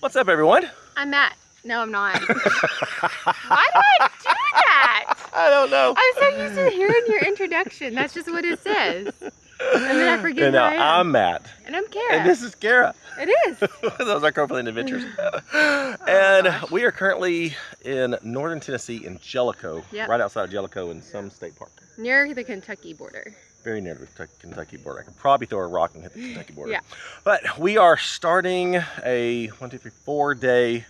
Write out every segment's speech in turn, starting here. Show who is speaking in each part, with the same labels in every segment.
Speaker 1: What's up, everyone?
Speaker 2: I'm Matt. No, I'm not. Why do I do that?
Speaker 1: I don't know.
Speaker 2: I'm so used to hearing your introduction. That's just what it says. And then I forget
Speaker 1: And now
Speaker 2: I am.
Speaker 1: I'm Matt,
Speaker 2: and I'm Kara.
Speaker 1: and this is Kara.
Speaker 2: it is.
Speaker 1: Those are Copeland Adventures. and oh, we are currently in northern Tennessee in Jellico,
Speaker 2: Yep.
Speaker 1: right outside of Jellico in some state park.
Speaker 2: Near the Kentucky border.
Speaker 1: Very near the Kentucky- border. I could probably throw a rock and hit the Kentucky border.
Speaker 2: Yeah.
Speaker 1: But we are starting a one, two, three, four day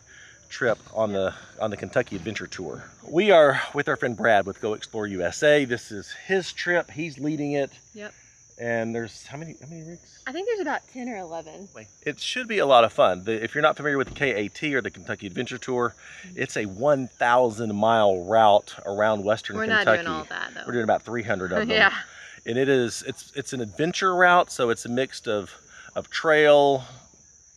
Speaker 1: trip on the on the Kentucky Adventure Tour. We are with our friend Brad with GoXploreUSA. This is his trip. He's leading it.
Speaker 2: Yep.
Speaker 1: And there's how many how many rigs?
Speaker 2: I think there's about 10 or 11.
Speaker 1: It should be a lot of fun. The, if you're not familiar with the KAT or the Kentucky Adventure Tour, mm-hmm. it's a 1,000 mile route around Western Kentucky.
Speaker 2: We're not doing all that though.
Speaker 1: We're doing about 300 of them.
Speaker 2: yeah.
Speaker 1: And it is it's it's an adventure route, so it's a mix of of trail,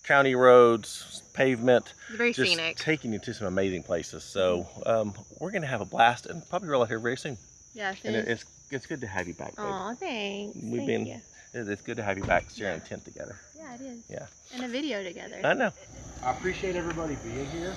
Speaker 1: county roads, pavement,
Speaker 2: It's very
Speaker 1: just
Speaker 2: scenic.
Speaker 1: taking you to some amazing places. So um, we're gonna have a blast and probably roll out here very soon.
Speaker 2: yeah.
Speaker 1: And it, it's it's good to have you back, babe.
Speaker 2: Aw, thanks.
Speaker 1: We've
Speaker 2: Thank
Speaker 1: been
Speaker 2: you.
Speaker 1: it's good to have you back sharing a tent together.
Speaker 2: Yeah, it is.
Speaker 1: Yeah.
Speaker 2: And a video together.
Speaker 1: I know.
Speaker 3: I appreciate everybody being here.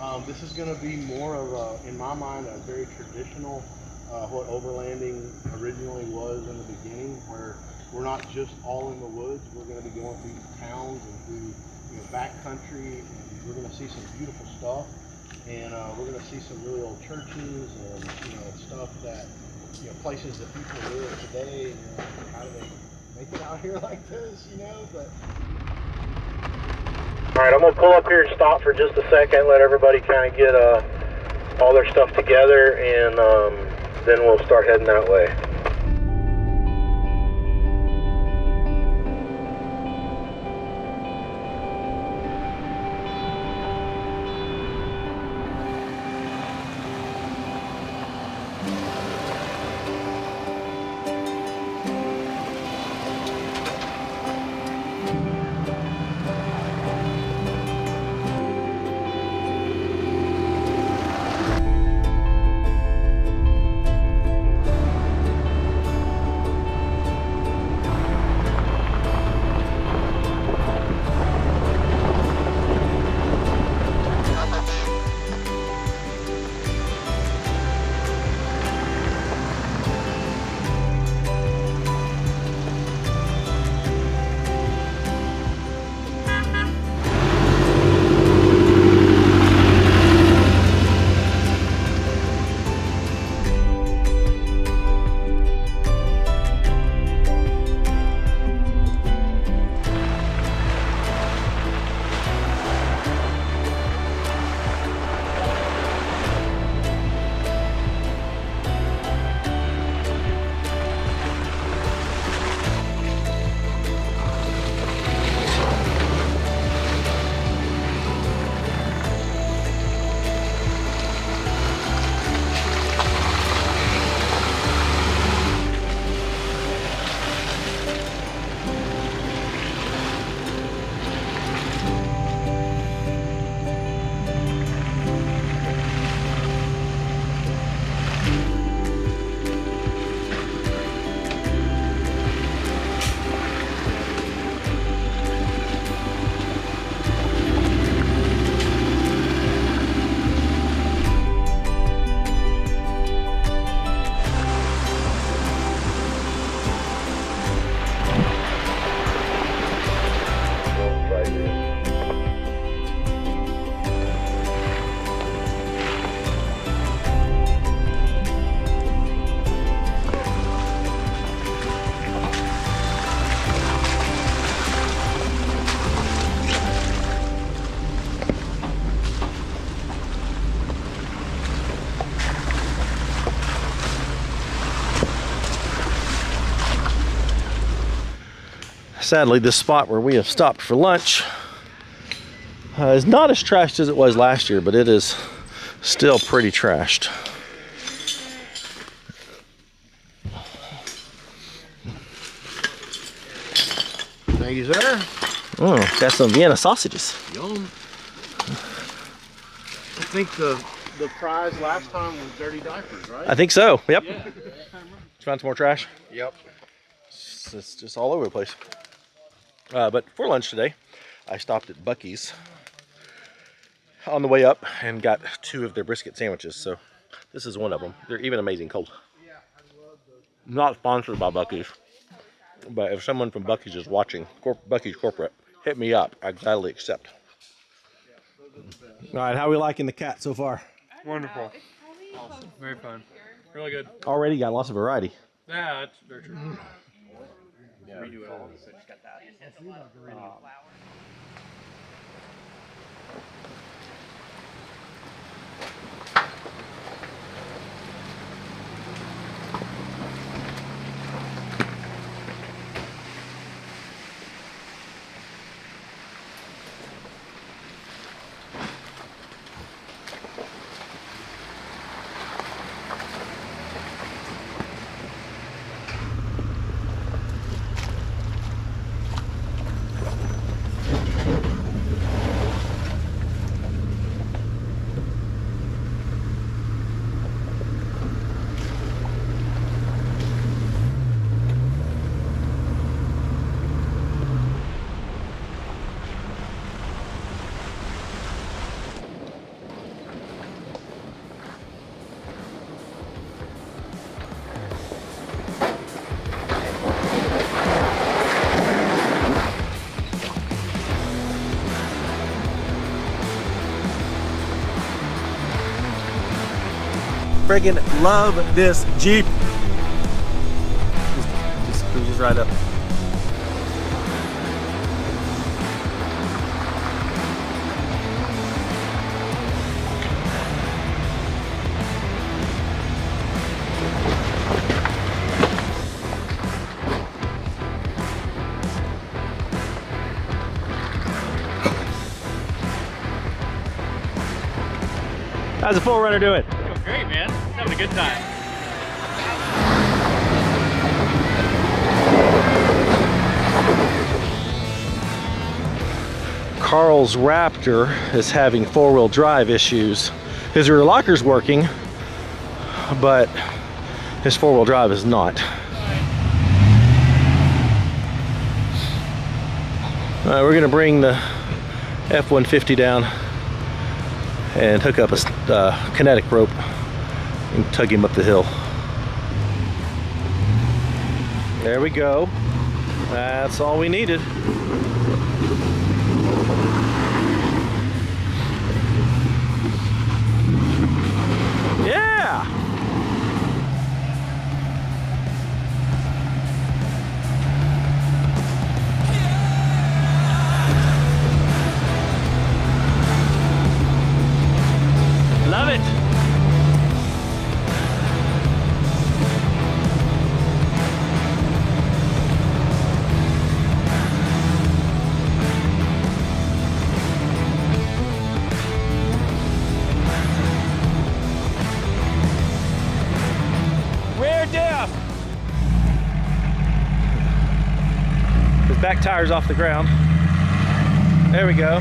Speaker 3: Um, this is going to be more of a, in my mind, a very traditional, uh, what overlanding originally was in the beginning, where we're not just all in the woods. We're going to be going through towns and through you know, backcountry, and we're going to see some beautiful stuff. And uh, we're going to see some really old churches and you know stuff that you know places that people live today. And, you know, how do they make it out here like this? You know, but
Speaker 4: All right, I'm gonna pull up here and stop for just a second, let everybody kind of get uh, all their stuff together, and um, then we'll start heading that way.
Speaker 1: Sadly, this spot where we have stopped for lunch uh, is not as trashed as it was last year, but it is still pretty trashed.
Speaker 3: thank you, sir.
Speaker 1: Oh, got some Vienna sausages.
Speaker 3: Yum. I think the the prize last time was dirty diapers, right?
Speaker 1: I think so. Yep.
Speaker 3: Yeah.
Speaker 1: Did you find some more trash?
Speaker 3: Yep.
Speaker 1: It's, it's just all over the place. Uh, but for lunch today, I stopped at Buc-ee's on the way up and got two of their brisket sandwiches. So this is one of them. They're even amazing cold. Not sponsored by Buc-ee's, but if someone from Buc-ee's is watching, Cor- Buc-ee's corporate, hit me up. I gladly accept. All right, how are we liking the KAT so far?
Speaker 5: Wonderful. Very fun. Really good.
Speaker 1: Already got lots of variety.
Speaker 5: Yeah, that's very true. Yeah. redo it all, so just got that.
Speaker 1: Um, Friggin' love this Jeep. Just, just cruises right up. How's the 4Runner doing?
Speaker 5: A good time.
Speaker 1: Carl's Raptor is having four-wheel drive issues. His rear locker's working, but his four-wheel drive is not. We're gonna bring the F-150 down and hook up a uh, kinetic rope tug him up the hill. There we go. That's all we needed. Back tire's off the ground. There we go.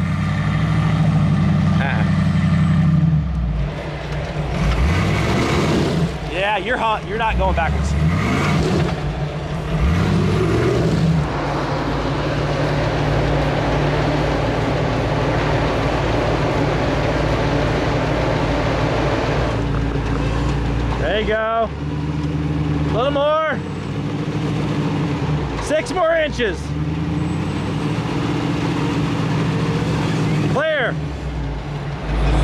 Speaker 1: Ah. Yeah, you're hot. You're not going backwards. There you go. A little more. Six more inches. Clear.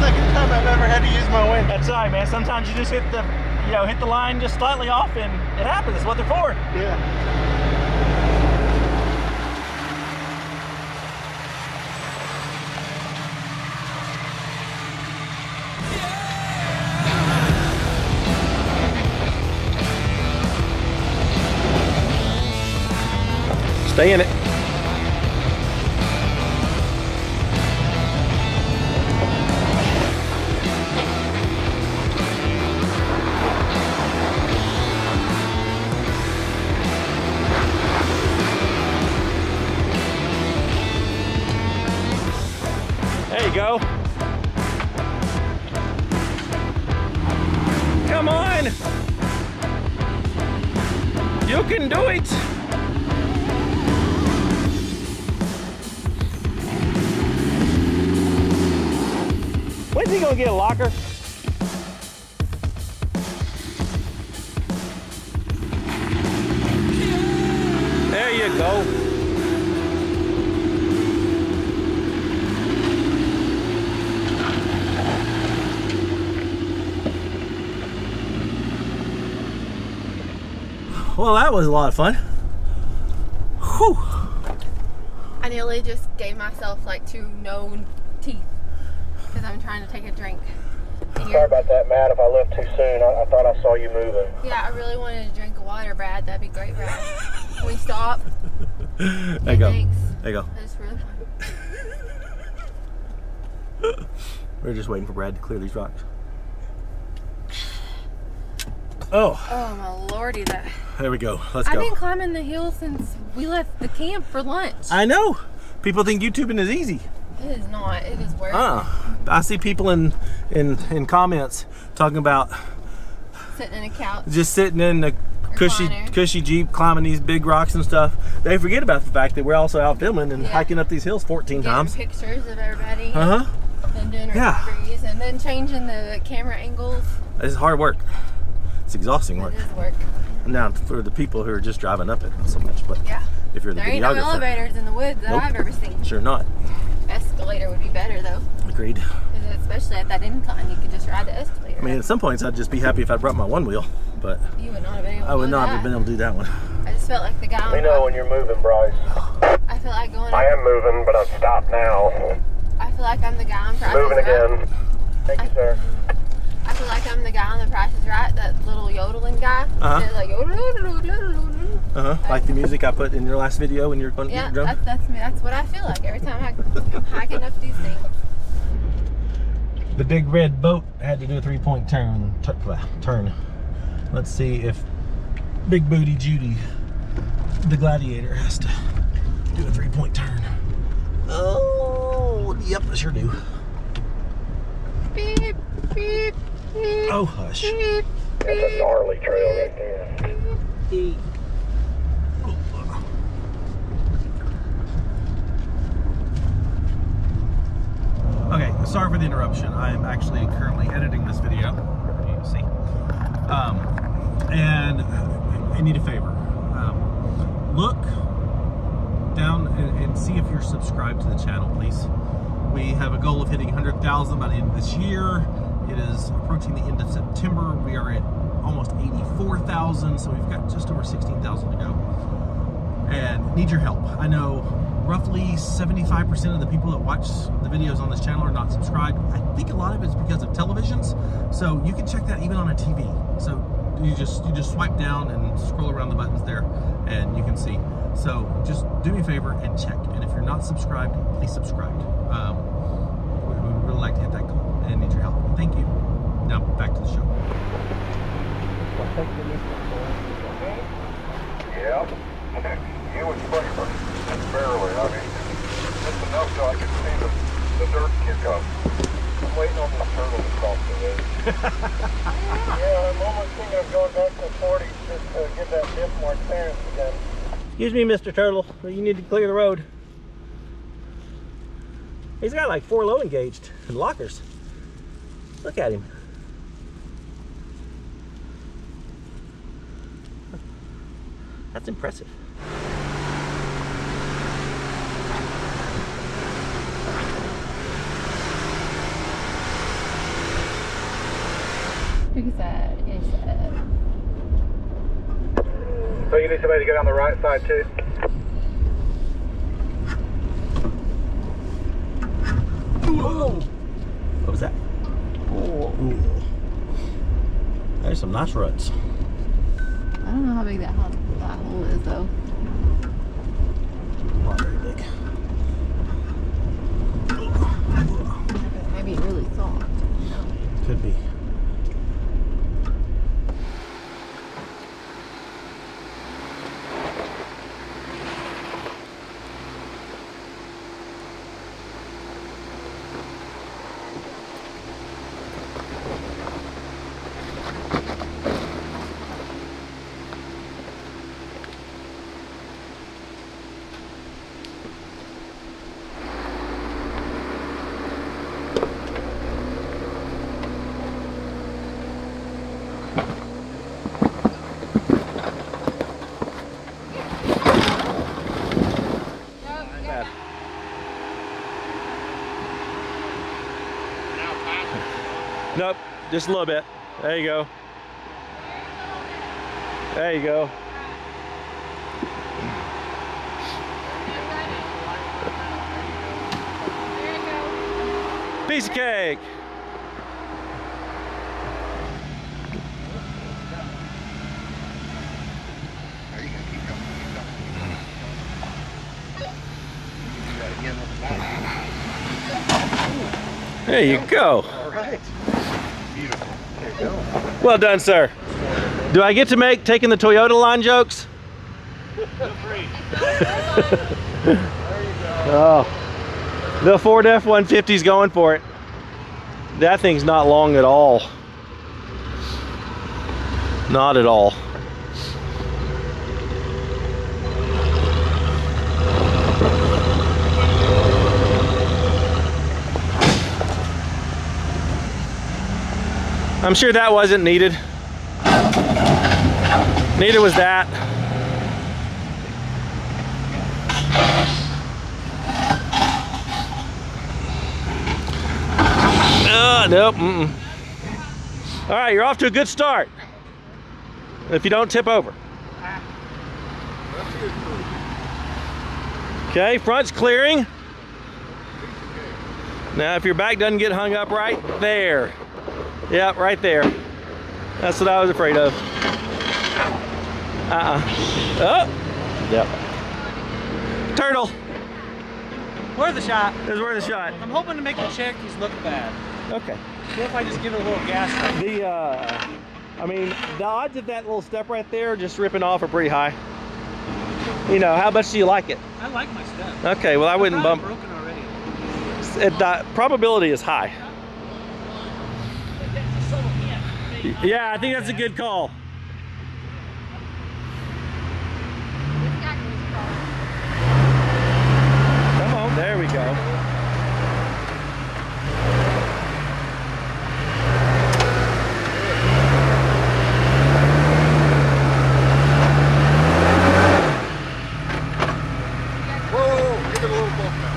Speaker 3: Second time I've ever had to use my wind.
Speaker 1: That's all right, man. Sometimes you just hit the, you know, hit the line just slightly off, and it happens. That's what they're for.
Speaker 3: Yeah.
Speaker 1: Stay in it. You can do it. When's he gonna get a locker? Well, that was a lot of fun. Whew.
Speaker 2: I nearly just gave myself like two known teeth because I'm trying to take a drink.
Speaker 4: Sorry
Speaker 2: you're-
Speaker 4: about that, Matt. If I left too soon, I, I thought I saw you moving.
Speaker 2: yeah, I really wanted a drink of water, Brad. That'd be great, Brad. Can we stop?
Speaker 1: There you go.
Speaker 2: Thanks.
Speaker 1: There you go.
Speaker 2: I really
Speaker 1: We're just waiting for Brad to clear these rocks. Oh,
Speaker 2: Oh my lordy, that
Speaker 1: there we go. Let's
Speaker 2: I've
Speaker 1: go.
Speaker 2: been climbing the hill since we left the camp for lunch.
Speaker 1: I know. People think YouTubing is easy.
Speaker 2: It is not. It is work.
Speaker 1: Uh, I see people in in in comments talking about
Speaker 2: Sitting in a couch.
Speaker 1: just sitting in a cushy
Speaker 2: Recliner.
Speaker 1: cushy jeep climbing these big rocks and stuff. They forget about the fact that we're also out filming and
Speaker 2: Yeah.
Speaker 1: hiking up these hills 14
Speaker 2: Getting
Speaker 1: times.
Speaker 2: pictures of everybody.
Speaker 1: Uh huh.
Speaker 2: And doing
Speaker 1: Yeah.
Speaker 2: And then changing the camera angles.
Speaker 1: It's hard work. It's exhausting work.
Speaker 2: It is work.
Speaker 1: Now for the people who are just driving up it, not so much. But
Speaker 2: Yeah.
Speaker 1: if you're the
Speaker 2: There ain't no
Speaker 1: videographer,
Speaker 2: elevators in the woods that
Speaker 1: Nope.
Speaker 2: I've ever seen.
Speaker 1: sure not.
Speaker 2: Escalator would be better though.
Speaker 1: Agreed.
Speaker 2: Especially at that incline, you could just ride the escalator.
Speaker 1: I mean, at some points I'd just be happy if I brought my one wheel, but
Speaker 2: you would not have been able to
Speaker 1: I would not
Speaker 2: that.
Speaker 1: have been able to do that one.
Speaker 2: I just felt like the guy on
Speaker 4: Let me know when you're moving, Bryce.
Speaker 2: I feel like going
Speaker 4: I am moving, but I've stopped now.
Speaker 2: I feel like I'm the guy on Price
Speaker 4: Moving again. Thank you, sir.
Speaker 2: I feel like I'm the guy on the Price is Right, that little yodeling guy.
Speaker 1: Uh-huh.
Speaker 2: Like.
Speaker 1: Uh huh. Like the music I put in your last video when you're going to
Speaker 2: Yeah,
Speaker 1: drum.
Speaker 2: that's, that's me. That's what I feel like every time I, I'm hiking up these things.
Speaker 1: The big red boat had to do a three-point turn. Turn. Let's see if Big Booty Judy, the gladiator, has to do a three-point turn. Oh, yep, I sure do.
Speaker 2: Beep, beep, beep,
Speaker 1: Oh, hush.
Speaker 4: That's a gnarly trail right there.
Speaker 1: Okay, sorry for the interruption. I am actually currently editing this video. You see. Um, and I need a favor. Um, look down and, and see if you're subscribed to the channel, please. We have a goal of hitting 100,000 by the end of this year. It is approaching the end of September. We are at almost 84,000, so we've got just over 16,000 to go and need your help. I know roughly 75% of the people that watch the videos on this channel are not subscribed. I think a lot of it's because of televisions. So you can check that even on a TV. So you just you just swipe down and scroll around the buttons there and you can see. So just do me a favor and check. And if you're not subscribed, please subscribe. Um, we, would really like to hit that goal and need your help. Thank you. Now back to the show.
Speaker 6: Yeah. You and barely. I mean, just enough so I can see the, the dirt kick up. I'm waiting on this turtle to cross the road. yeah, I'm almost thinking of going back to the 40 just to that dip more clearance again.
Speaker 1: Excuse me, Mr. Turtle. You need to clear the road. He's got like four low engaged and lockers. Look at him. That's impressive.
Speaker 2: He said, he said.
Speaker 6: So you need somebody to go down the right side too?
Speaker 1: What was that? Ooh. Nice ruts.
Speaker 2: I don't know how big that that hole is though.
Speaker 1: Nope, just a little bit. There you go. There you go. Piece of cake.
Speaker 6: There you go. Keep going. Keep going. Keep going. Do that again with the back.
Speaker 1: There you go.
Speaker 6: All right. Beautiful. There you go.
Speaker 1: Well done, sir. Do I get to make taking the Toyota line jokes? oh, the Ford F-150 is going for it. That thing's not long at all. Not at all. I'm sure that wasn't needed. Neither was that. Uh, nope. Mm -mm. All right, you're off to a good start. If you don't tip over. Okay, front's clearing. Now, if your back doesn't get hung up right there. Yeah, right there. That's what I was afraid of. Uh-uh. Oh! Yep. Turtle.
Speaker 5: Worth a shot.
Speaker 1: It was worth a shot.
Speaker 5: I'm hoping to make the Cherokees look bad.
Speaker 1: Okay.
Speaker 5: What if I just give it a little gas? tank?
Speaker 1: The, uh, I mean, the odds of that little step right there just ripping off are pretty high. You know, how much do you like it?
Speaker 5: I like my step.
Speaker 1: Okay, well, I wouldn't
Speaker 5: Probably
Speaker 1: bump.
Speaker 5: broken already.
Speaker 1: It, the probability is high. Yeah, I think that's a good call.
Speaker 2: This guy goes across.
Speaker 1: Come on, there we go.
Speaker 6: Whoa! Give it a little bump now.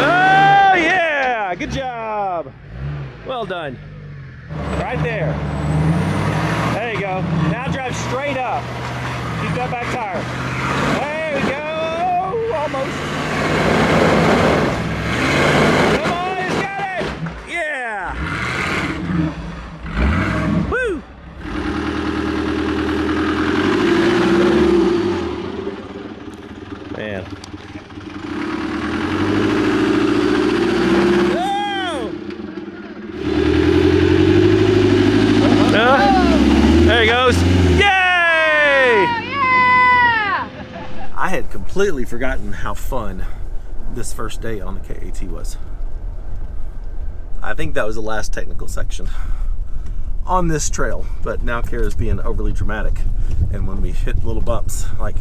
Speaker 1: Oh yeah! Good job. Well done. Right there. There you go. Now drive straight up. Keep that back tire. There we go. Almost. Come on, he's got it. Yeah. Woo. Man. Oh! Uh, there he goes. Yay!
Speaker 2: Oh, yeah!
Speaker 1: I had completely forgotten how fun this first day on the KAT was. I think that was the last technical section on this trail, but now Kara's being overly dramatic. And when we hit little bumps, like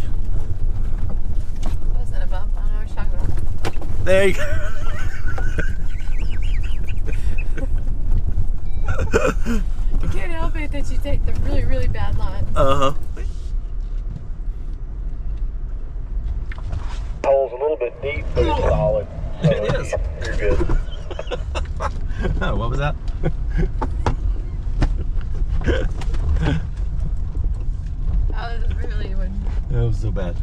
Speaker 2: Wasn't a bump. I don't know what you're talking about.
Speaker 1: there you go.
Speaker 2: You can't help it that you take the really, really bad line.
Speaker 1: Uh huh.
Speaker 4: Hole's a little bit deep, but it's solid. So
Speaker 1: It is.
Speaker 4: You're good.
Speaker 1: Oh, what was that?
Speaker 2: That was really when
Speaker 1: That was so bad.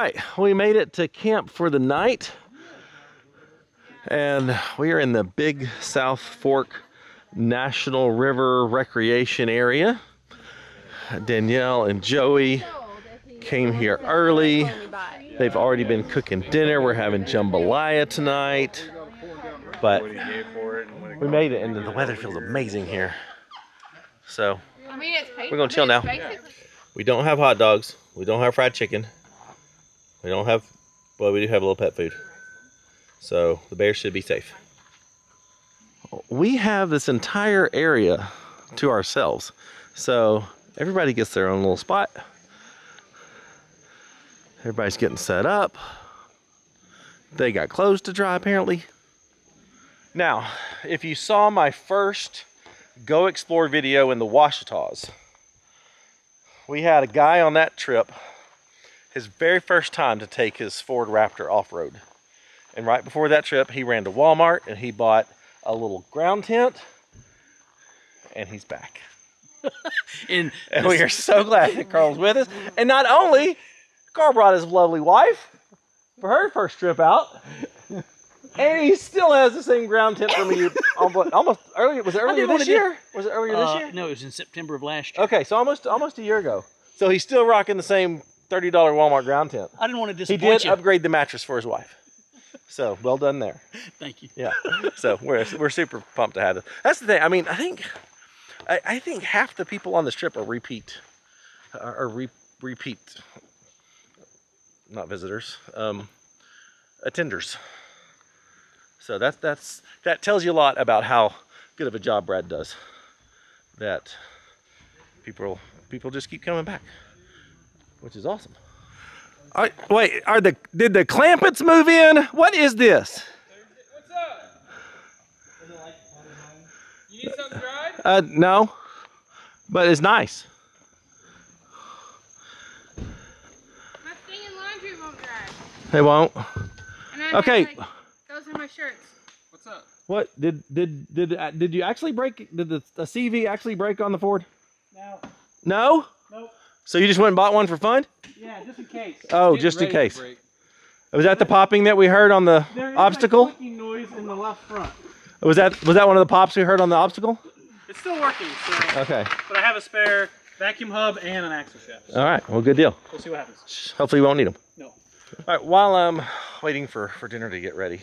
Speaker 1: Right, we made it to camp for the night. And we are in the Big South Fork National River Recreation Area. Danielle and Joey came here early. They've already been cooking dinner. We're having jambalaya tonight. But we made it, and the weather feels amazing here. So
Speaker 2: I mean, it's
Speaker 1: We're gonna chill now. We don't have hot dogs. We don't have fried chicken. We don't have, well, we do have a little pet food. So the bears should be safe. We have this entire area to ourselves. So everybody gets their own little spot. Everybody's getting set up. They got clothes to dry apparently. Now, if you saw my first GoXplore video in the Ouachitas, we had a guy on that trip, his very first time to take his Ford Raptor off-road. And right before that trip, he ran to Walmart and he bought a little ground tent and he's back.
Speaker 5: And
Speaker 1: we are so glad that Carl's with us. And not only, Carl brought his lovely wife for her first trip out. And he still has the same ground tent from you almost, almost earlier. Was it earlier this
Speaker 5: do-
Speaker 1: year? Was it earlier
Speaker 5: uh,
Speaker 1: this year?
Speaker 5: no, it was in September of last year.
Speaker 1: Okay, so almost almost a year ago. So he's still rocking the same $30 Walmart ground tent.
Speaker 5: I didn't want to disappoint He
Speaker 1: did
Speaker 5: you.
Speaker 1: upgrade the mattress for his wife. So well done there.
Speaker 5: Thank you.
Speaker 1: Yeah. So we're we're super pumped to have this. That's the thing. I mean, I think I, I think half the people on this trip are repeat are, are re, repeat not visitors, um, attenders. So that's that's that tells you a lot about how good of a job Brad does. That people people just keep coming back, which is awesome. All right, wait, are the did the Clampetts move in? What is this?
Speaker 7: What's up? You need something dried?
Speaker 1: Uh, no, but it's nice.
Speaker 2: My stinging laundry won't dry.
Speaker 1: They won't.
Speaker 2: And I
Speaker 1: Okay.
Speaker 2: Have, like, those are my shirts.
Speaker 7: What's up?
Speaker 1: What did did did uh, did you actually break? Did the, the CV actually break on the Ford?
Speaker 5: No.
Speaker 1: No.
Speaker 5: Nope.
Speaker 1: So you just went and bought one for fun?
Speaker 5: Yeah, just in case.
Speaker 1: Oh,
Speaker 7: Getting
Speaker 1: just in case. Was that the popping that we heard on the obstacle?
Speaker 5: noise in the left front.
Speaker 1: Was that was that one of the pops we heard on the obstacle?
Speaker 5: It's still working, so,
Speaker 1: Okay.
Speaker 5: but I have a spare vacuum hub and an axle shaft.
Speaker 1: All right. Well, good deal.
Speaker 5: We'll see what happens.
Speaker 1: Hopefully, we won't need them.
Speaker 5: No.
Speaker 1: All right. While I'm waiting for for dinner to get ready,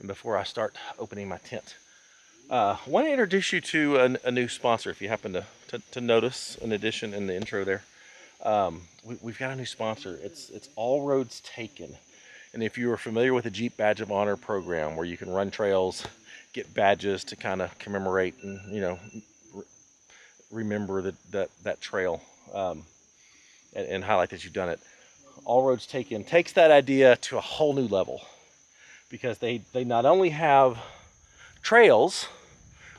Speaker 1: and before I start opening my tent, uh, I want to introduce you to a, a new sponsor. If you happen to, to to notice an addition in the intro there, um, we, we've got a new sponsor. It's it's All Roads Taken. And if you are familiar with the Jeep Badge of Honor program, where you can run trails, get badges to kind of commemorate and you know re- remember that that that trail um, and, and highlight that you've done it. All Roads Taken takes that idea to a whole new level because they they not only have trails,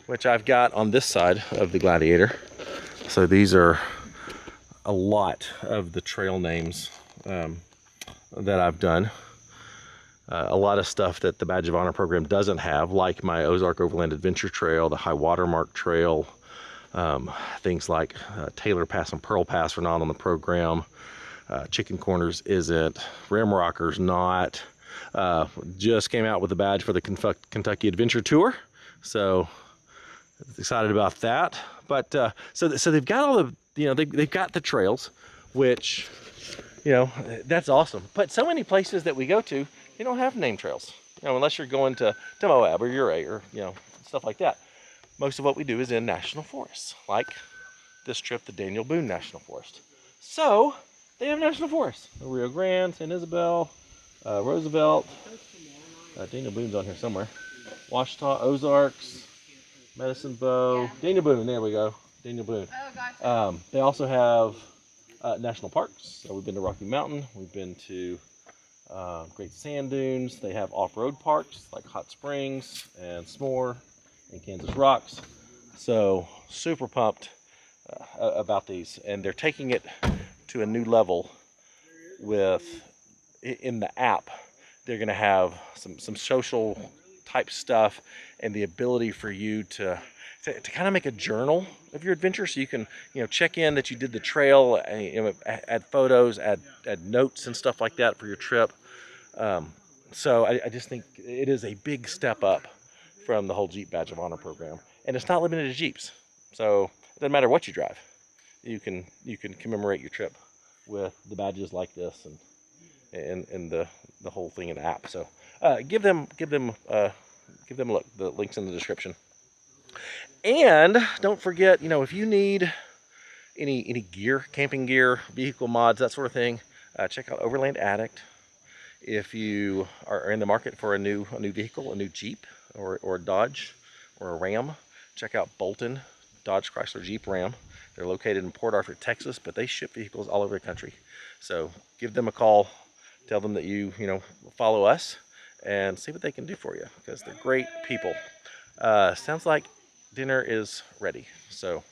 Speaker 1: which I've got on this side of the Gladiator. So these are a lot of the trail names um, that I've done. Uh, a lot of stuff that the Badge of Honor program doesn't have, like my Ozark Overland Adventure Trail, the High Watermark Trail, um, things like uh, Taylor Pass and Pearl Pass are not on the program. Uh, Chicken Corners isn't. Rim Rocker's not. Uh, just came out with a badge for the Kentucky Adventure Tour, so excited about that. But uh, so so they've got all the you know they they've got the trails, which you know that's awesome. But so many places that we go to, they don't have name trails. You know, unless you're going to to Moab or Ouray or you know stuff like that. Most of what we do is in national forests, like this trip to Daniel Boone National Forest. So they have national forests: Rio Grande, San Isabel, uh, Roosevelt. Uh, Daniel Boone's on here somewhere. Ouachita, Ozarks, Medicine Bow, Daniel Boone. There we go, Daniel Boone.
Speaker 2: Oh gosh.
Speaker 1: Um, they also have uh, national parks. So we've been to Rocky Mountain. We've been to uh, Great Sand Dunes. They have off-road parks like Hot Springs and S'more and Kansas Rocks. So super pumped uh, about these, and they're taking it to a new level with in the app. They're going to have some some social type stuff and the ability for you to to, to kind of make a journal of your adventure so you can you know check in that you did the trail uh, you know, add photos add add notes and stuff like that for your trip. Um, so I, I just think it is a big step up from the whole jeep badge of honor program. And it's not limited to jeeps. So it doesn't matter what you drive you can you can commemorate your trip with the badges like this and and, and the the whole thing in the app. So uh, give them give them uh, give them a look. The links in the description and don't forget, you know, if you need any any gear, camping gear, vehicle mods, that sort of thing, uh, check out Overland Addict. If you are in the market for a new a new vehicle, a new Jeep or or a Dodge or a Ram, check out Bolton Dodge Chrysler Jeep Ram. They're located in Port Arthur, Texas, but they ship vehicles all over the country. So give them a call. tell them that you, you know, follow us and see what they can do for you because they're great people. Uh, sounds like dinner is ready. So,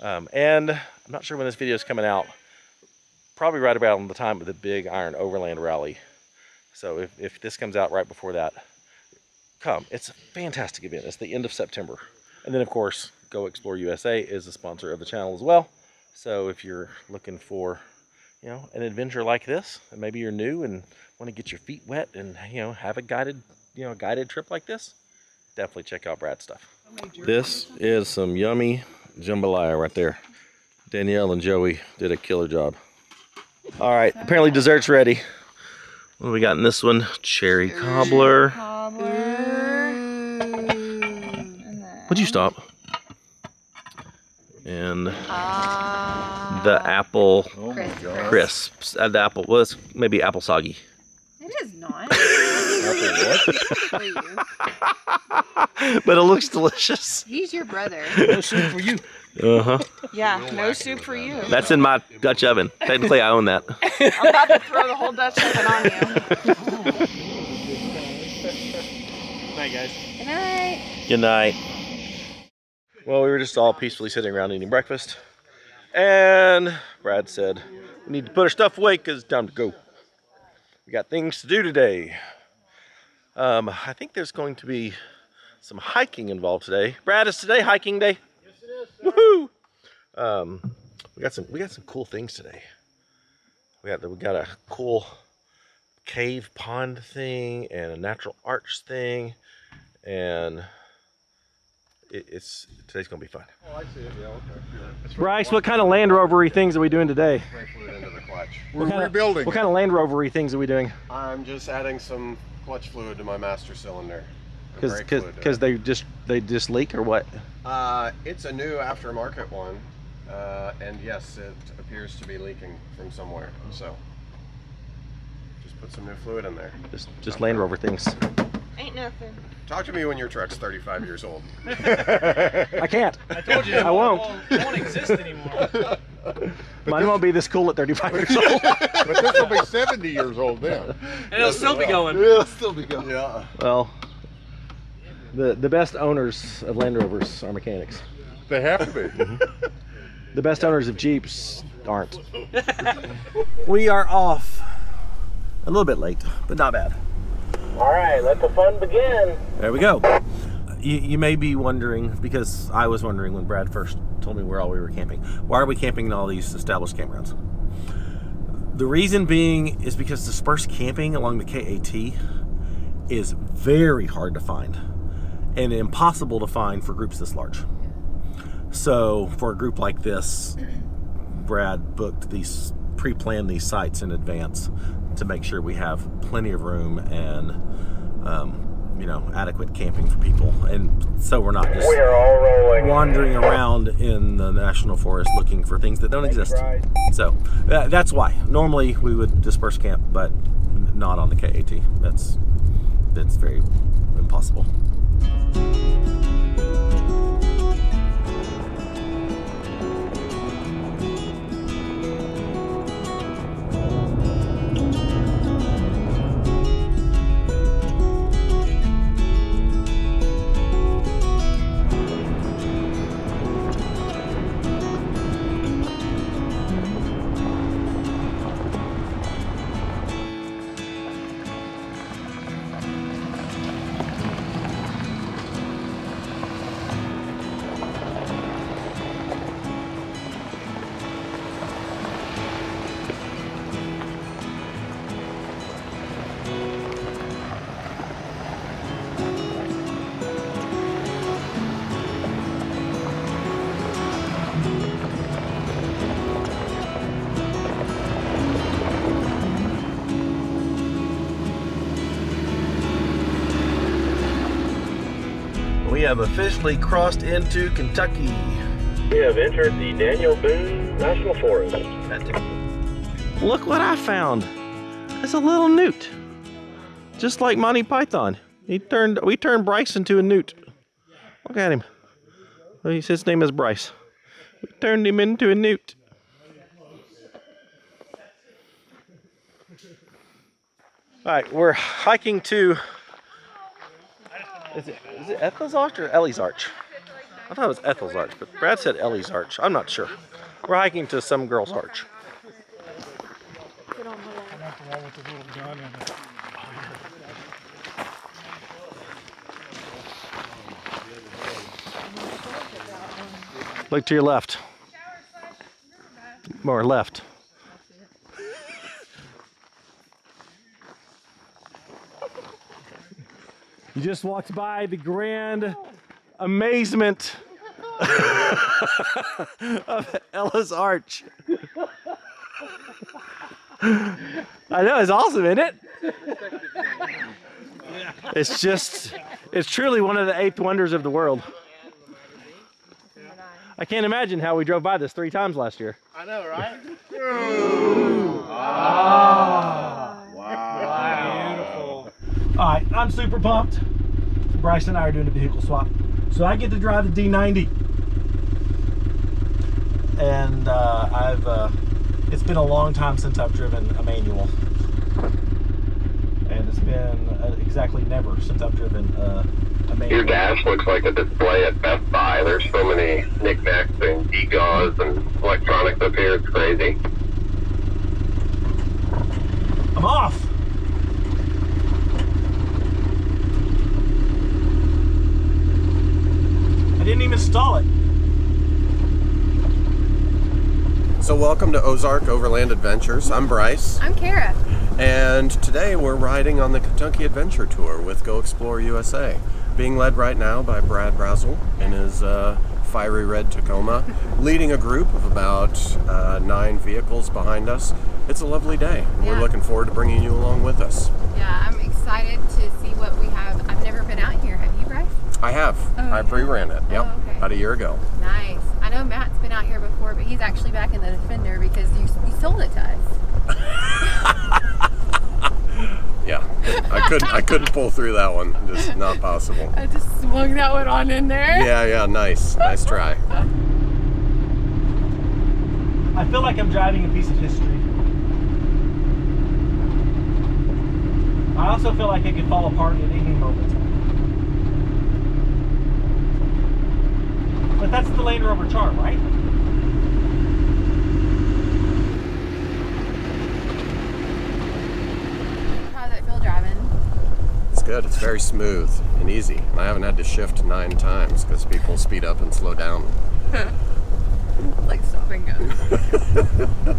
Speaker 1: um, and I'm not sure when this video is coming out. Probably right about on the time of the big Iron Overland Rally. So if, if this comes out right before that, come. It's a fantastic event. It's the end of September. And then, of course, GoXploreUSA is a sponsor of the channel as well. So if you're looking for, you know, an adventure like this, and maybe you're new and want to get your feet wet and, you know, have a guided, you know, guided trip like this, definitely check out Brad's stuff. This is some yummy jambalaya right there. Danielle and Joey did a killer job. All right, apparently dessert's ready. What do we got in this one? Cherry cobbler. Would you stop? And the apple
Speaker 2: Crisp.
Speaker 1: crisps. Uh, the apple, well, it's maybe apple soggy.
Speaker 2: It is not. For you.
Speaker 1: but it looks delicious.
Speaker 2: He's your brother.
Speaker 5: No soup for you.
Speaker 1: Uh huh.
Speaker 8: Yeah, no soup for you.
Speaker 1: That's in my Dutch oven. Technically, I own that.
Speaker 8: I'm about to throw the whole Dutch oven on you.
Speaker 5: Good night, guys.
Speaker 2: Good night.
Speaker 1: Good night. Well, we were just all peacefully sitting around eating breakfast. And Brad said, We need to put our stuff away because it's time to go. We got things to do today. Um, I think there's going to be some hiking involved today. Brad, is today hiking day? Yes, it is. Woohoo! Um, we got some we got some cool things today. We got we got a cool cave pond thing and a natural arch thing, and it, it's today's gonna be fun.
Speaker 6: Oh, I see it. Yeah, okay.
Speaker 1: Bryce, what kind of Land Rovery things are we doing today?
Speaker 6: Brake fluid into the clutch.
Speaker 1: What
Speaker 6: We're
Speaker 1: kind of-
Speaker 6: rebuilding.
Speaker 1: What kind of Land Rovery things are we doing?
Speaker 6: I'm just adding some clutch fluid to my master cylinder.
Speaker 1: Because
Speaker 6: brake fluid to
Speaker 1: because they just they just leak or what?
Speaker 6: Uh, it's a new aftermarket one, uh, and yes, it appears to be leaking from somewhere. So just put some new fluid in there.
Speaker 1: Just just Land Rover things.
Speaker 8: Ain't nothing.
Speaker 6: Talk to me when your truck's 35 years old.
Speaker 1: I can't.
Speaker 5: I told you.
Speaker 1: I won't.
Speaker 5: It won't exist anymore.
Speaker 1: Mine won't be this cool at 35 years old.
Speaker 9: But this will be 70 years old then.
Speaker 5: And it'll still be going.
Speaker 9: It'll still be going.
Speaker 6: Yeah.
Speaker 1: well, the the best owners of Land Rovers are mechanics.
Speaker 9: They have to be. Mm-hmm.
Speaker 1: The best owners of Jeeps aren't. we are off. A little bit late, but not bad.
Speaker 4: All right, let the fun begin.
Speaker 1: There we go. Uh, you, you may be wondering, because I was wondering when Brad first told me where all we were camping, why are we camping in all these established campgrounds? The reason being is because dispersed camping along the KAT is very hard to find and impossible to find for groups this large. So, for a group like this, Brad booked these, pre planned these sites in advance to make sure we have plenty of room and um, you know, adequate camping for people, and so we're not just
Speaker 4: We are all rolling.
Speaker 1: wandering around in the national forest looking for things that don't exist. So uh, that's why normally we would disperse camp, but not on the KAT. That's that's very impossible. Have officially crossed into Kentucky.
Speaker 4: We have entered the Daniel Boone National Forest.
Speaker 1: Look what I found. It's a little newt. Just like Monty Python. He turned we turned Bryce into a newt. Look at him. His name is Bryce. We turned him into a newt. All right, we're hiking to. Is it, is it Ethel's Arch or Ellie's Arch? I thought it was Ethel's Arch, but Brad said Ellie's Arch. I'm not sure. We're hiking to some girl's arch. Look to your left. More left. You just walked by the grand amazement of Ella's Arch. I know, it's awesome, isn't it? It's just, it's truly one of the eighth wonders of the world. I can't imagine how we drove by this three times last year.
Speaker 3: I know, right? Ah.
Speaker 1: All right, I'm super pumped. Bryce and I are doing a vehicle swap. So I get to drive the D90. And uh, I've, uh, it's been a long time since I've driven a manual. And it's been uh, exactly never since I've driven uh, a manual.
Speaker 10: Your dash looks like a display at Best Buy. There's so many knickknacks and gewgaws and electronics up here. It's crazy.
Speaker 1: I'm off. I didn't even stall it.
Speaker 11: So, welcome to Ozark Overland Adventures. I'm Bryce,
Speaker 2: I'm Kara.
Speaker 11: and today we're riding on the Kentucky Adventure Tour with GoXploreUSA, being led right now by Brad Brazel in his uh, fiery red Tacoma, leading a group of about uh, nine vehicles behind us. It's a lovely day. We're looking forward to bringing you along with us.
Speaker 2: Yeah, I'm excited to see what we have. I've never been out here. Have you, Bryce?
Speaker 11: I have.
Speaker 2: Oh,
Speaker 11: I
Speaker 2: you
Speaker 11: pre ran it. Yep.
Speaker 2: Oh, okay.
Speaker 11: About a year ago.
Speaker 2: Nice. I know Matt's been out here before, but he's actually back in the Defender because you, you sold it to us.
Speaker 11: Yeah. I couldn't I couldn't pull through that one. Just not possible.
Speaker 8: I just swung that one on in there.
Speaker 11: Yeah, yeah, nice. Nice try.
Speaker 1: I feel like I'm driving a piece of history. I also feel like it could fall apart at any moment. But that's the Land Rover charm, right?
Speaker 2: How's it feel driving?
Speaker 11: It's good. It's very smooth and easy. And I haven't had to shift nine times because people speed up and slow down.
Speaker 8: like stopping go.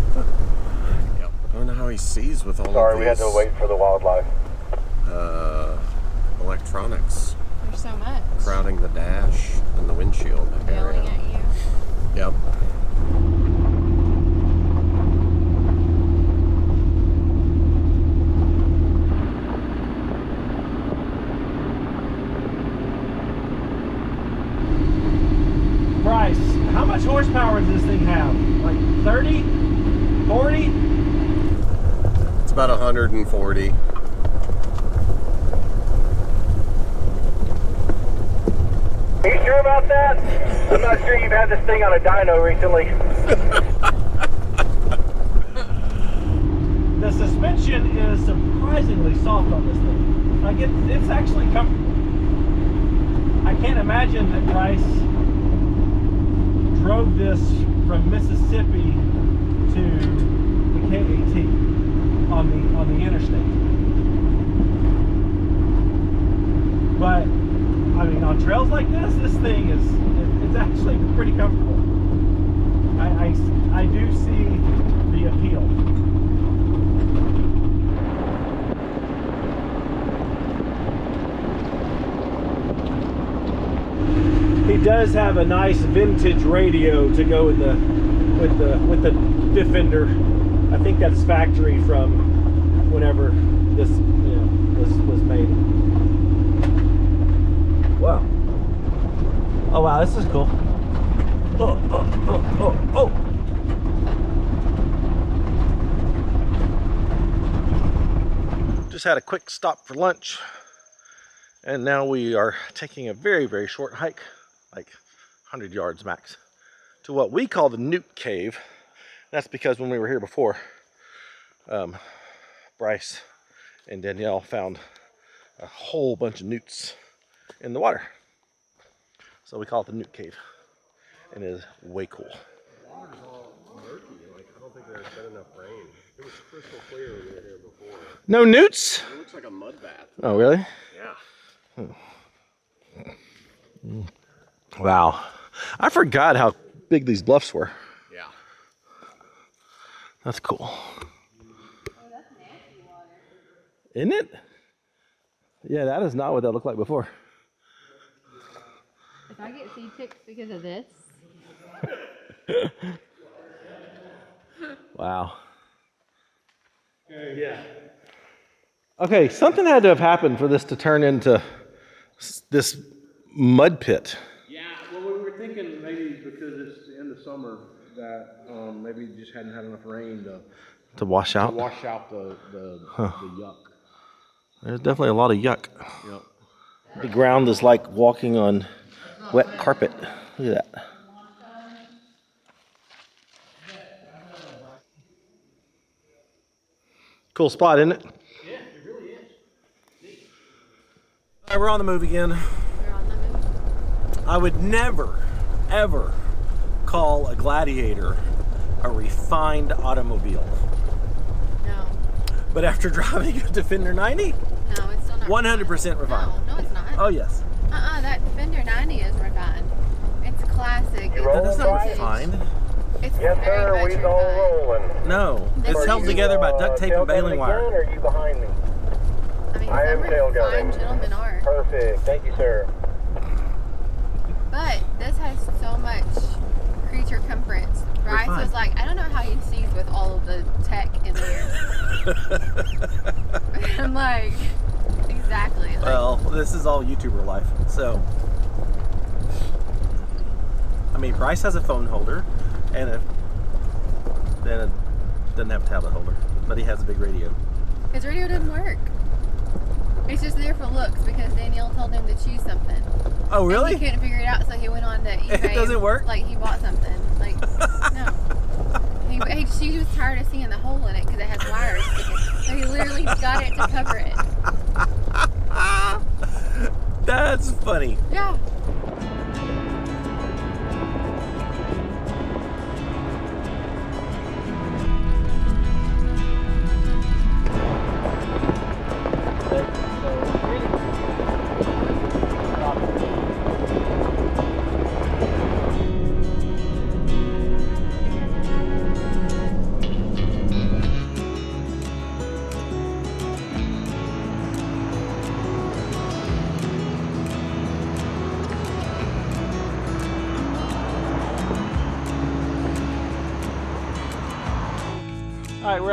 Speaker 11: Yep. I don't know how he sees with all
Speaker 4: Sorry,
Speaker 11: of
Speaker 4: we had to wait for the wildlife.
Speaker 11: uh, electronics
Speaker 2: There's so much.
Speaker 11: crowding the dash and the windshield area.
Speaker 2: at you.
Speaker 11: Yep.
Speaker 1: Bryce, how much horsepower does this thing have? Like 30? 40?
Speaker 11: It's about 140.
Speaker 4: Are you sure about that? I'm not sure you've had this thing on a dyno recently.
Speaker 1: The suspension is surprisingly soft on this thing. Like it, it's actually comfortable. I can't imagine that Bryce drove this from Mississippi to the KAT on the on the interstate. But I mean, on trails like this, this thing is it, it's actually pretty comfortable. I, I I do see the appeal. He does have a nice vintage radio to go with the with the with the Defender. I think that's factory from whenever this you know was was made. Wow. Oh wow, this is cool. Oh oh oh oh oh. Just had a quick stop for lunch. And now we are taking a very, very short hike, like 100 yards max, to what we call the Newt Cave. That's because when we were here before, um, Bryce And Danielle found a whole bunch of newts in the water. So we call it the newt cave. And it is way cool.
Speaker 11: Water's all murky. Like, I don't think there's been enough rain. It was crystal clear when we were here before.
Speaker 1: No newts?
Speaker 11: It looks like a mud bath.
Speaker 1: Oh, really?
Speaker 11: Yeah. Hmm.
Speaker 1: Wow. I forgot how big these bluffs were.
Speaker 11: Yeah.
Speaker 1: That's cool. Isn't it? Yeah, that is not what that looked like before.
Speaker 2: If I get sea ticks because of this,
Speaker 1: Wow. Yeah. Okay, something had to have happened for this to turn into this mud pit.
Speaker 3: Yeah, well, we were thinking maybe because it's the end of summer that um, maybe you just hadn't had enough rain to,
Speaker 1: To wash out?
Speaker 3: to wash out the the,
Speaker 1: Huh.
Speaker 3: the yuck.
Speaker 1: There's definitely a lot of yuck.
Speaker 3: Yep.
Speaker 1: The ground is like walking on wet carpet. Look at that. Cool spot, isn't it?
Speaker 3: Yeah, it really is.
Speaker 1: All right, we're on the move again.
Speaker 2: we're on the move.
Speaker 1: I would never, ever call a Gladiator a refined automobile.
Speaker 2: No,
Speaker 1: But after driving a Defender 90,
Speaker 2: no, it's still not.
Speaker 1: 100% refined.
Speaker 2: No, no, it's not.
Speaker 1: Oh, yes.
Speaker 2: Uh-uh, that Defender 90 is refined. It's classic. It's
Speaker 1: That is not
Speaker 2: vintage.
Speaker 1: refined.
Speaker 2: It's
Speaker 10: Yes,
Speaker 2: very
Speaker 10: sir.
Speaker 2: much
Speaker 10: We all
Speaker 2: refined.
Speaker 10: rolling.
Speaker 1: No, it's held
Speaker 2: you,
Speaker 1: together by duct tape and
Speaker 10: tailgating
Speaker 1: baling wire.
Speaker 10: Or are you behind me?
Speaker 2: I mean,
Speaker 10: I am
Speaker 2: some
Speaker 10: tailgating.
Speaker 2: refined gentlemen are.
Speaker 10: Perfect. Thank you, sir.
Speaker 2: But this has so much creature comforts. Bryce
Speaker 1: Refined.
Speaker 2: was like, I don't know how you sees with all of the tech in there. I'm like, exactly. Like,
Speaker 1: Well, this is all YouTuber life. So, I mean, Bryce has a phone holder, and a, then it doesn't have a tablet holder, but he has a big radio.
Speaker 2: his radio doesn't work. It's just there for looks because Danielle told him to choose something.
Speaker 1: Oh,
Speaker 2: And
Speaker 1: really?
Speaker 2: he couldn't figure it out, so he went on to eBay.
Speaker 1: It doesn't work?
Speaker 2: Like he bought something. Like no. He, he, she was tired of seeing the hole in it because it has wires. So he literally got it to cover it.
Speaker 1: That's funny.
Speaker 2: Yeah.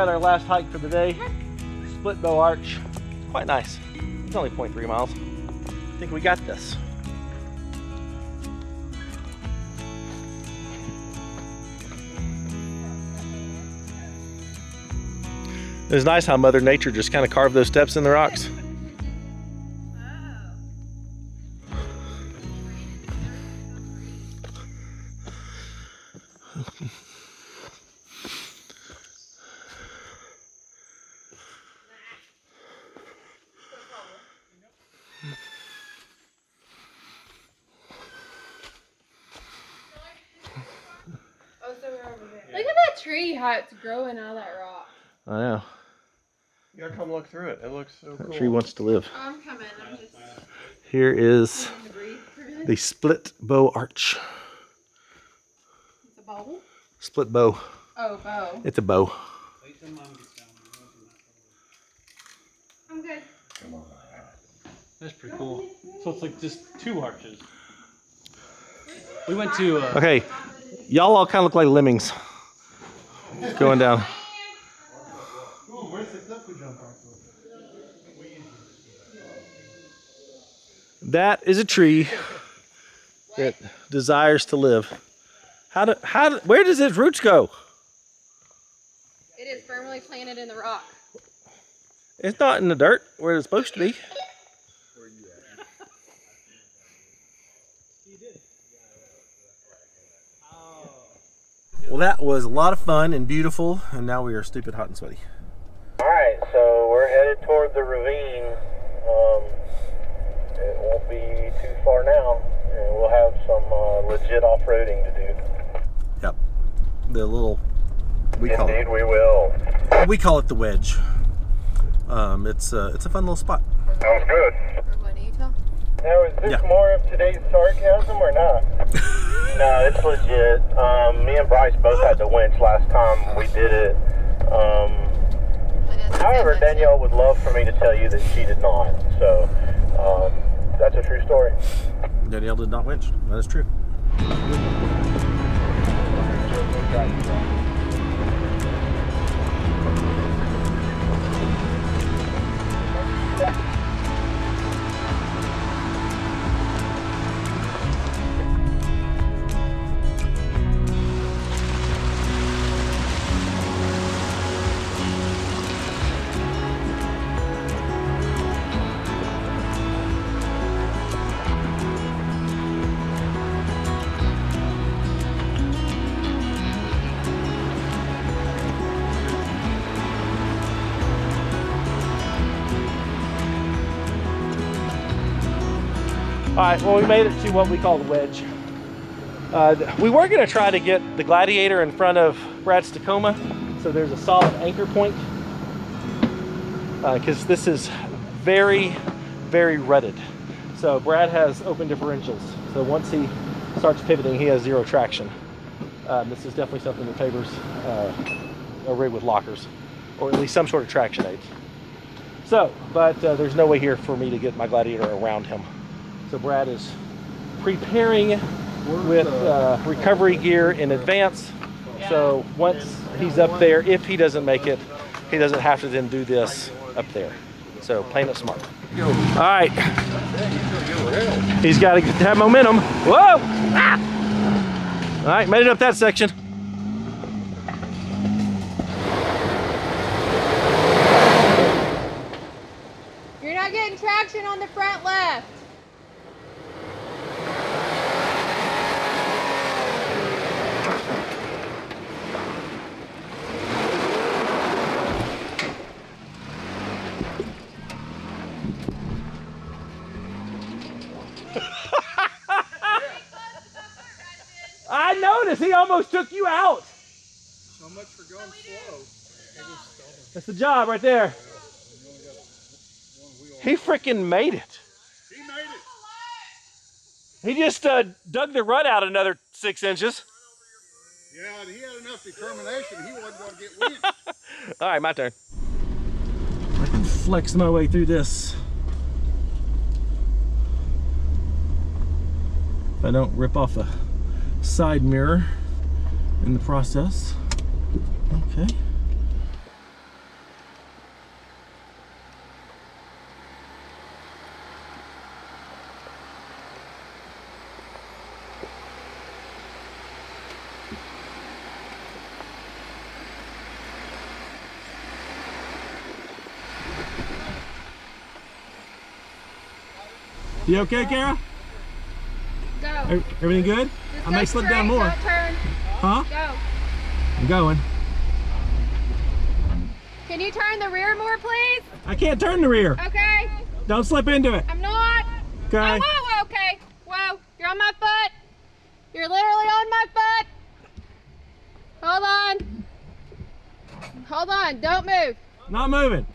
Speaker 1: At our last hike for the day. Split Bow Arch. Quite nice. It's only 0.3 miles. I think we got this. It's nice how Mother Nature just kind of carved those steps in the rocks.
Speaker 8: Growing out of that rock.
Speaker 1: I know.
Speaker 11: You gotta come look through it. It looks so
Speaker 1: That
Speaker 11: cool.
Speaker 1: tree wants to live.
Speaker 8: Oh, I'm coming. I'm just
Speaker 1: Here is
Speaker 8: the breathe for a minute.
Speaker 1: the Split Bow Arch.
Speaker 8: It's a bowl.
Speaker 1: Split bow.
Speaker 8: Oh, bow.
Speaker 1: It's a bow.
Speaker 8: I'm good. Come on.
Speaker 5: That's pretty cool. So it's like just two arches. We went to. Uh,
Speaker 1: Okay, y'all all kind of look like lemmings going down. That is a tree that desires to live. How do, how do, where does its roots go?
Speaker 2: It is firmly planted in the rock.
Speaker 1: It's not in the dirt where it's supposed to be. Well, that was a lot of fun and beautiful, and now we are stupid hot and sweaty.
Speaker 10: All right, so we're headed toward
Speaker 4: the ravine, um, it won't be too far now, and we'll have some uh, legit off-roading to do.
Speaker 1: Yep. The little we call
Speaker 4: Indeed, we will.
Speaker 1: it we call it the wedge. Um, it's uh, it's a fun little spot.
Speaker 4: Sounds good.
Speaker 2: What do you tell?
Speaker 4: Now, is this
Speaker 1: Yeah.
Speaker 4: more of today's sarcasm or not? no, it's legit. Um, me and Bryce both had the winch last time we did it. Um, however, Danielle would love for me to tell you that she did not. So, um, that's a true story.
Speaker 1: Danielle did not winch. That is true. Right, well, we made it to what we call the wedge. Uh, we were going to try to get the Gladiator in front of Brad's Tacoma, so there's a solid anchor point. Because this is very, very rutted. So Brad has open differentials. So once he starts pivoting, he has zero traction. Um, this is definitely something that favors uh, a rig with lockers, or at least some sort of traction aids. So, but uh, there's no way here for me to get my Gladiator around him. So Brad is preparing with uh, recovery gear in advance. So once he's up there, if he doesn't make it, he doesn't have to then do this up there. So playing it smart. All right. He's got to have momentum. Whoa! Ah! All right, made it up that section.
Speaker 2: You're not getting traction on the front left.
Speaker 1: I noticed he almost took you out.
Speaker 9: So much for going slow.
Speaker 1: That's the job right there. He freaking made it.
Speaker 9: He made it.
Speaker 1: He just uh, dug the rut out another six inches.
Speaker 9: Yeah, and he had enough determination. He wasn't going to get wind.
Speaker 1: All right, my turn. I can flex my way through this. If I don't rip off a side mirror in the process. Okay. You okay, Kara?
Speaker 2: Go.
Speaker 1: Everything good? I may slip
Speaker 2: straight,
Speaker 1: down more.
Speaker 2: Turn.
Speaker 1: Huh?
Speaker 2: Go.
Speaker 1: I'm going.
Speaker 2: Can you turn the rear more, please?
Speaker 1: I can't turn the rear.
Speaker 2: Okay.
Speaker 1: Don't slip into it.
Speaker 2: I'm not.
Speaker 1: Okay.
Speaker 2: Oh, whoa, whoa, okay. Whoa, you're on my foot. You're literally on my foot. Hold on. Hold on. Don't move.
Speaker 1: Not moving.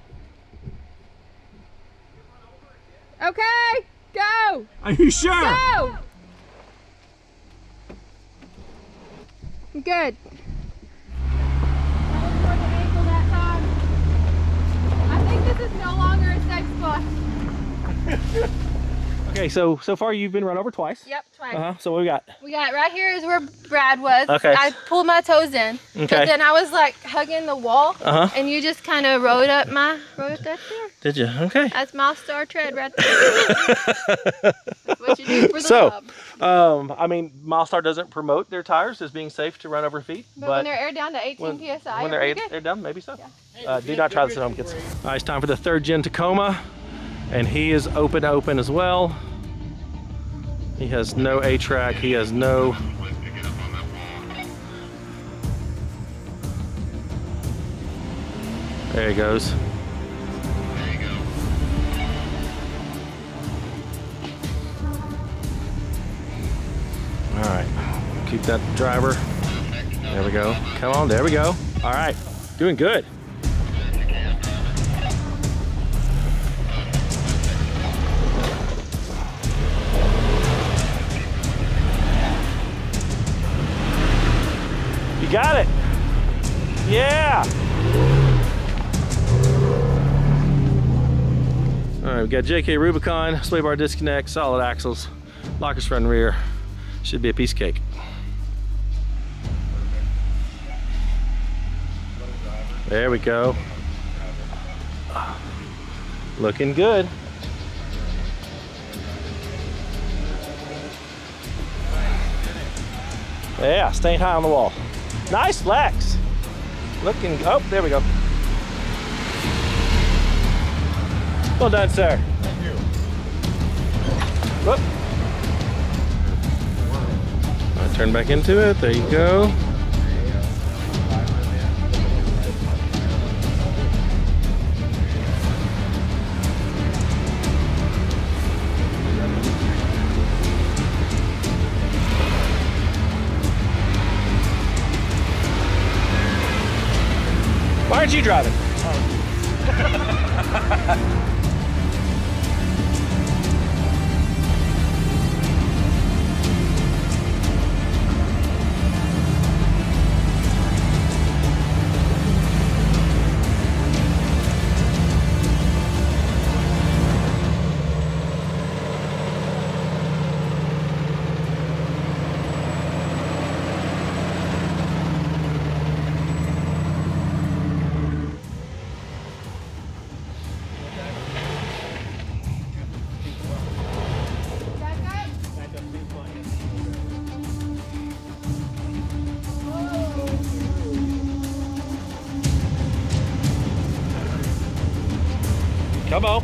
Speaker 2: Okay. Go.
Speaker 1: Are you sure?
Speaker 2: Go. Good. I think this is no longer a safe spot.
Speaker 1: Okay, so so far you've been run over twice.
Speaker 2: Yep, twice.
Speaker 1: Uh huh. So what we got?
Speaker 2: We got right here is where Brad was.
Speaker 1: Okay.
Speaker 2: I pulled my toes in.
Speaker 1: Okay.
Speaker 2: But then I was like hugging the wall.
Speaker 1: Uh-huh.
Speaker 2: And you just kind of rode up my rode up that there.
Speaker 1: Did you? Okay.
Speaker 2: That's my star tread right there. What you do for the
Speaker 1: so,
Speaker 2: job.
Speaker 1: um, I mean, Milestar doesn't promote their tires as being safe to run over feet,
Speaker 2: But,
Speaker 1: but,
Speaker 2: when they're aired down to 18
Speaker 1: when,
Speaker 2: psi,
Speaker 1: when they're
Speaker 2: good.
Speaker 1: they're done, maybe so. Uh, do not try this at home, kids. All right, it's time for the third gen Tacoma, and he is open open as well. He has no A-TRAC, he has no... There he goes. All right, keep that driver. There we go. Come on, there we go. All right, doing good. You got it. Yeah. All right, we got JK Rubicon, sway bar disconnect, solid axles, lockers front and rear. Should be a piece of cake. There we go. Looking good. Yeah, staying high on the wall. Nice flex. Looking, oh, there we go. Well done, sir. Thank you. Whoop. Right, turn back into it. There you go. You driving? Come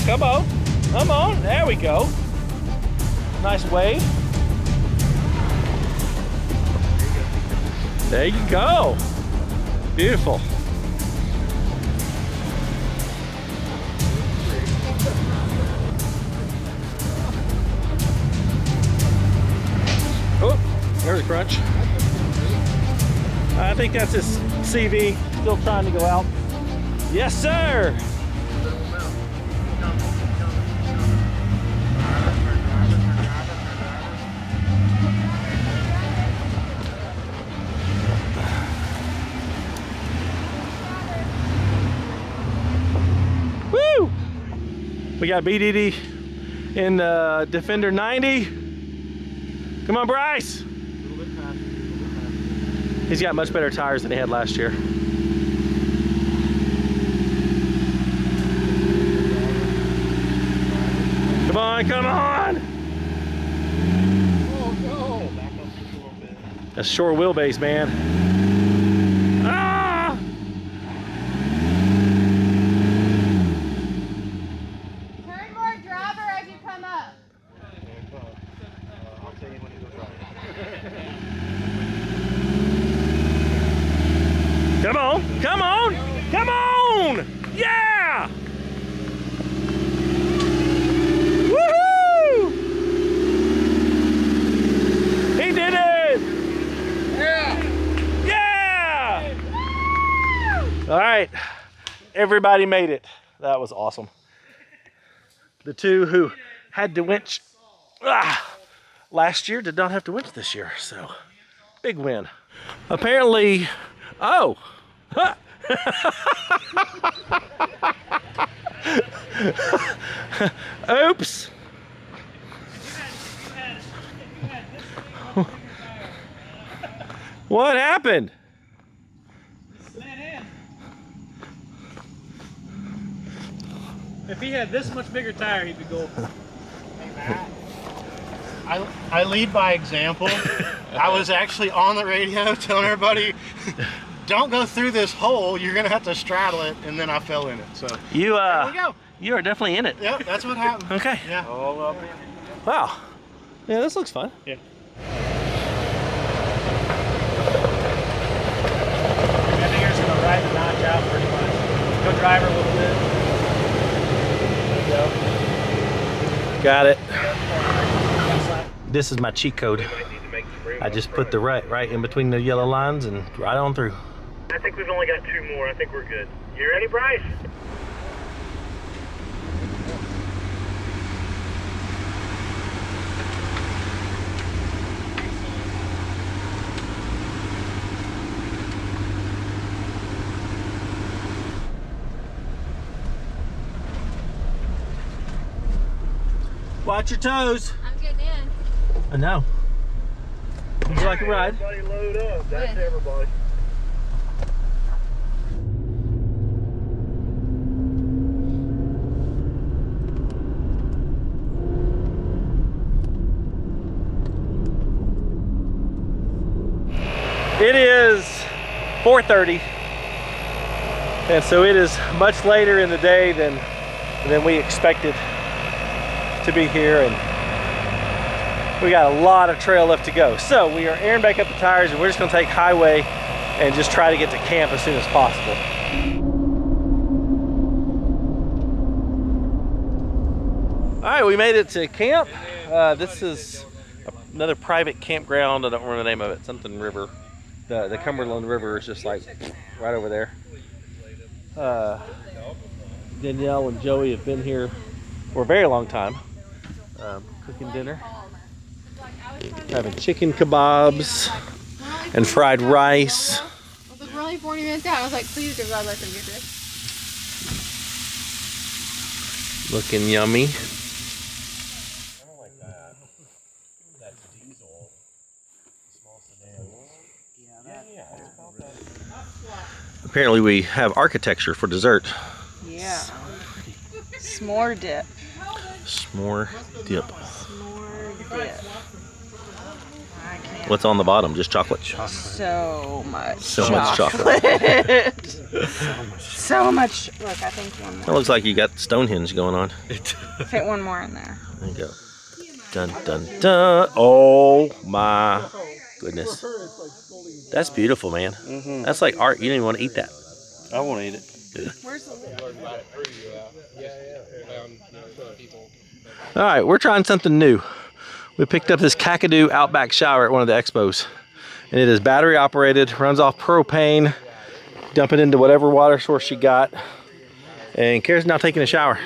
Speaker 1: come on, come on. There we go. Nice wave. There you go. Beautiful. Oh, there's a crunch. I think that's his CV still trying to go out. Yes, sir. Got BDD in uh, Defender 90. Come on, Bryce. He's got much better tires than he had last year. Come on, come on.
Speaker 9: Oh, no.
Speaker 1: That's short wheelbase, man. Ah!
Speaker 2: Turn more driver as you come up.
Speaker 1: Come on, come on, come on! Yeah! Woohoo! He did it!
Speaker 9: Yeah.
Speaker 1: Yeah! All right, everybody made it. That was awesome. The two who had to winch ah, last year did not have to winch this year, so big win. Apparently, oh. Huh. Oops. What happened?
Speaker 5: If he had this much bigger tire, he'd be golden.
Speaker 3: I, I lead by example. I was actually on the radio telling everybody, don't go through this hole. You're gonna have to straddle it, and then I fell in it. So
Speaker 1: You uh
Speaker 3: there we go.
Speaker 1: you are definitely in it.
Speaker 3: Yep, that's what happened.
Speaker 1: Okay.
Speaker 3: Yeah.
Speaker 9: All up.
Speaker 1: Wow. Yeah, this looks fun.
Speaker 5: Yeah. I think you're just gonna ride the notch out pretty much. Go drive her a little bit. There you go.
Speaker 1: Got it. This is my cheat code. I just put the right right in between the yellow lines and right on through.
Speaker 4: I think we've only got two more. I think we're good. You ready, Bryce?
Speaker 1: Watch your toes.
Speaker 2: I'm getting in.
Speaker 1: I know. Would you like a ride?
Speaker 4: Everybody load up. That's
Speaker 2: Good.
Speaker 4: everybody.
Speaker 1: It is 4:30, and so it is much later in the day than than we expected to be here, and we got a lot of trail left to go. So we are airing back up the tires, and we're just going to take highway and just try to get to camp as soon as possible. All right, we made it to camp. Uh, this is another private campground. I don't remember the name of it. Something River. The the Cumberland River is just like right over there. Uh, Danielle and Joey have been here for a very long time, um, cooking dinner, having chicken kebabs and fried rice.
Speaker 2: We're only 40 minutes out. I was like, please, God, this.
Speaker 1: Looking yummy. Apparently, we have architecture for dessert.
Speaker 8: Yeah. S'more dip.
Speaker 1: S'more dip.
Speaker 8: S'more dip.
Speaker 1: What's on the bottom? Just chocolate.
Speaker 8: So much.
Speaker 1: So much
Speaker 8: chocolate. so much. Look, I think one
Speaker 1: That
Speaker 8: more.
Speaker 1: looks like you got Stonehenge going on.
Speaker 8: Fit one more in there.
Speaker 1: There you go. Dun dun dun. Oh my goodness. That's beautiful, man. Mm-hmm. That's like art. You don't even want to eat that.
Speaker 5: I want to eat it.
Speaker 8: Where's the
Speaker 1: All right, we're trying something new. We picked up this Kakadu Outback shower at one of the expos. And it is battery operated, runs off propane. Dump it into whatever water source you got. And Kara's now taking a shower.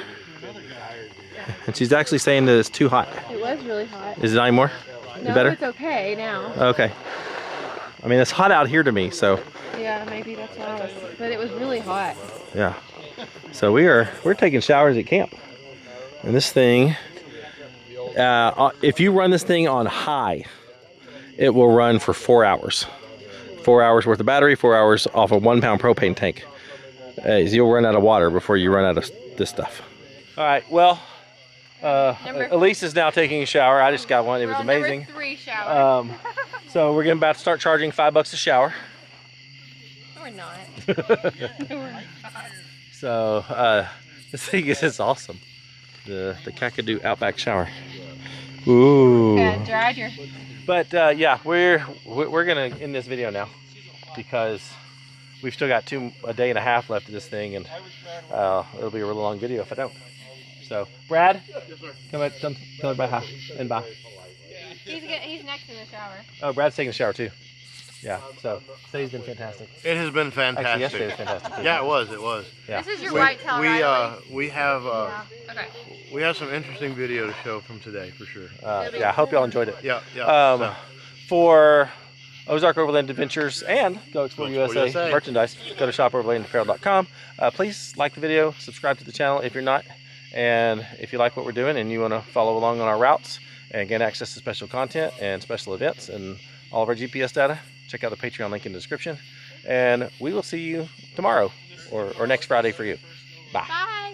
Speaker 1: And she's actually saying that it's too hot.
Speaker 2: It was really hot.
Speaker 1: Is it not anymore?
Speaker 2: No,
Speaker 1: better?
Speaker 2: it's okay now.
Speaker 1: Okay. I mean, it's hot out here to me, so
Speaker 2: Yeah, maybe that's why I was. But it was really hot.
Speaker 1: yeah. So we are we're taking showers at camp, and this thing, uh, uh, if you run this thing on high, it will run for four hours. Four hours worth of battery, four hours off a one pound propane tank. Uh, you'll run out of water before you run out of this stuff. All right. Well, uh, Elise is now taking a shower. I just got one. It was amazing.
Speaker 2: three shower.
Speaker 1: Um, so we're getting about to start charging five bucks a shower.
Speaker 2: no, we're not. no, we're not.
Speaker 1: So uh, this thing is it's awesome. The the Kakadu Outback shower. Ooh.
Speaker 2: Yeah, dried your.
Speaker 1: But uh, yeah, we're we're we're gonna end this video now because we've still got two a day and a half left of this thing, and uh, it'll be a really long video if I don't. So Brad, come on, come tell everybody hi and bye.
Speaker 2: He's get, he's next in the shower.
Speaker 1: Oh, Brad's taking a shower too. Yeah. So today's been fantastic.
Speaker 3: It has been fantastic.
Speaker 1: Actually, yesterday was fantastic. too.
Speaker 3: Yeah, it was. It was.
Speaker 1: Yeah.
Speaker 2: This is your
Speaker 3: we,
Speaker 2: white towel,
Speaker 3: we
Speaker 2: right?
Speaker 3: uh we have uh
Speaker 2: yeah. Okay.
Speaker 3: we have some interesting video to show from today for sure.
Speaker 1: Uh, yeah. I hope y'all enjoyed it.
Speaker 3: Yeah, yeah.
Speaker 1: Um,
Speaker 3: so,
Speaker 1: for Ozark Overland Adventures and GoXplore,
Speaker 3: Go Explore
Speaker 1: USA,
Speaker 3: USA.
Speaker 1: merchandise, go to shopoverlandapparel.com. Uh, please like the video, subscribe to the channel if you're not, and if you like what we're doing and you want to follow along on our routes and get access to special content and special events and all of our GPS data, check out the Patreon link in the description. And we will see you tomorrow or, or next Friday for you. Bye.
Speaker 2: Bye.